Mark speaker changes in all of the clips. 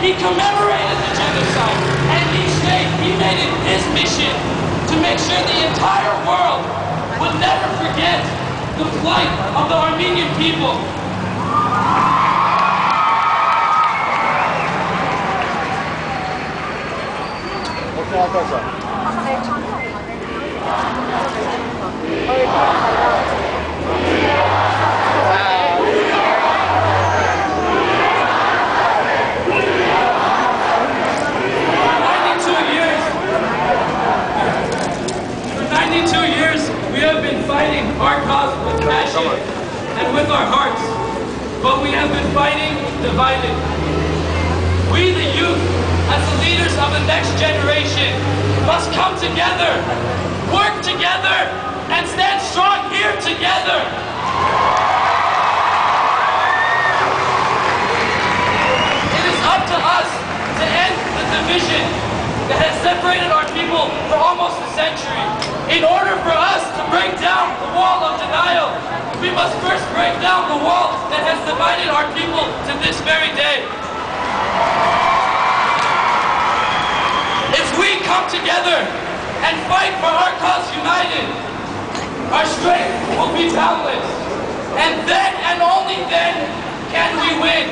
Speaker 1: he commemorated the genocide. And each day, he made it his mission to make sure the entire world would never forget the plight of the Armenian people. For 92 years, for 92 years, we have been fighting our cause with passion and with our hearts. But we have been fighting divided. We, the youth, as the leaders of the next generation, must come together, work together, and stand strong here together. It is up to us to end the division that has separated our people for almost a century. In order for us break down the wall of denial, we must first break down the wall that has divided our people to this very day. If we come together and fight for our cause united, our strength will be boundless. And then and only then can we win.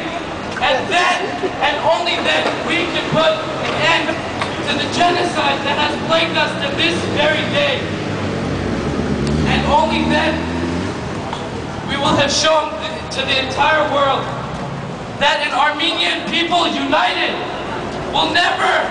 Speaker 1: And then and only then we can put an end to the genocide that has plagued us to this very day. Only then we will have shown to the entire world that an Armenian people united will never,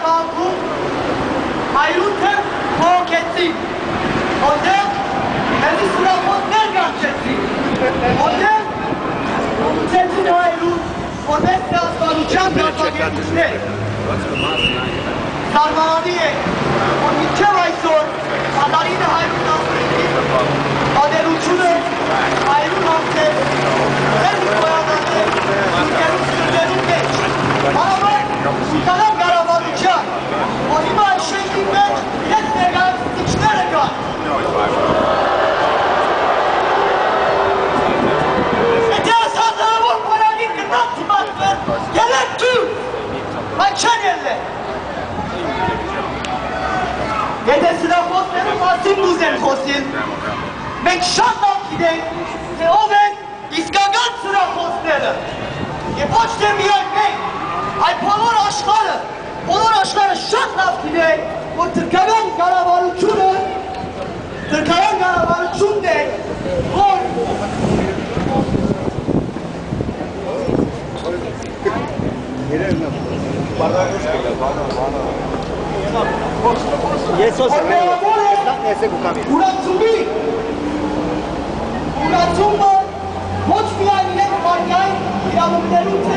Speaker 2: քաղաքում հայրուտը փոխեցին, որտեղ մեզի սուրախոտներ կանչեցին, որտեղ ուծեցին հայրու, որտեղ սրասվանության կարգագետություններ։ Սարմանալի է, որ մինչև այսօր հադարինը հայրու տասնիքի ադերությունը հայրու հանցեր, դեր մի կոյադատեր, ուտերու սրդերու մեջ։ Հարավար, ուսուտանակ Dedesine Hosen'in Masim Buzen Hosen. Mekşandan giden ve o ben İskagan sıra Hosen'i. Yepoç demiyor? Ay polon aşkları. Polon aşkları şandan giden. Bu tırkagan karavanı çürü. Terkaanga var Sunday. Gol. Eso es. Ese Bukavi. Uratsumbi. Uratsumba. Watch behind the net one guy. Yalumderu.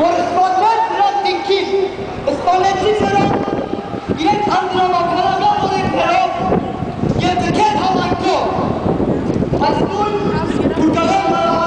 Speaker 2: Որ սպաններ դրանց դինքին, սպանեցի նրան իրենց անդրամակարական օրենքներով և դքեն համայնքով։ Այս նույն թուրքական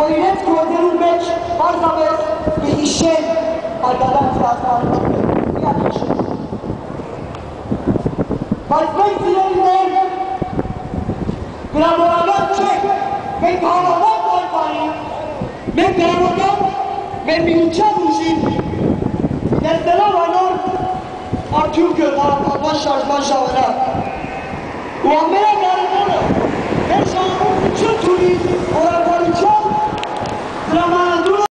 Speaker 2: որ իրենց գործերու մեջ պարզապես կհիշեն արգալակ ստացարությունը, միակ հիշեն։ Բայց մենք սիրելիներ գրավորանակ չեք, մենք հանանակ պարպարին, մենք գրավորանակ մեր միության ուժին, դեսնելով անոր արդյունքը հարապատման շարժման ժամանակ։ Ու ամենա կարևորը մեր շահում